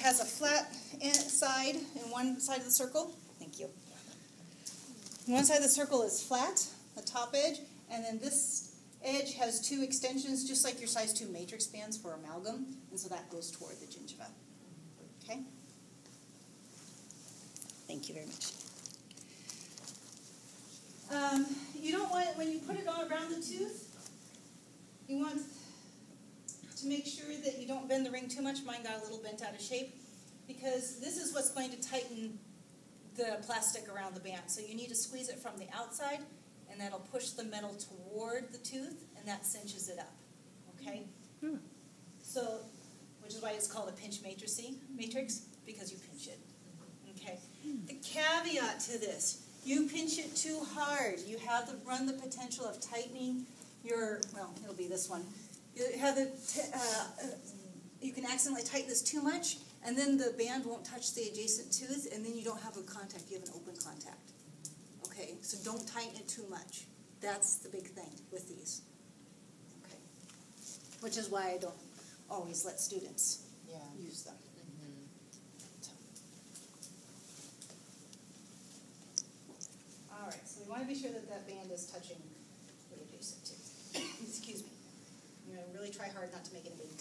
has a flat side and one side of the circle. Thank you. One side of the circle is flat, the top edge, and then this edge has two extensions, just like your size 2 matrix bands for amalgam, and so that goes toward the gingiva. Okay? Thank you very much. Um, you don't want when you put it on around the tooth, you want to make sure that you don't bend the ring too much. Mine got a little bent out of shape because this is what's going to tighten the plastic around the band. So you need to squeeze it from the outside and that'll push the metal toward the tooth and that cinches it up. Okay? Hmm. So, which is why it's called a pinch matrix, matrix because you pinch it. Okay? Hmm. The caveat to this, you pinch it too hard, you have the run the potential of tightening your well, it'll be this one. You have the uh, you can accidentally tighten this too much, and then the band won't touch the adjacent tooth, and then you don't have a contact. You have an open contact. Okay, so don't tighten it too much. That's the big thing with these. Okay, which is why I don't always let students Yeah. use them. So. All right, so we want to be sure that that band is touching the adjacent tooth. Try hard not to make it a big dizzy.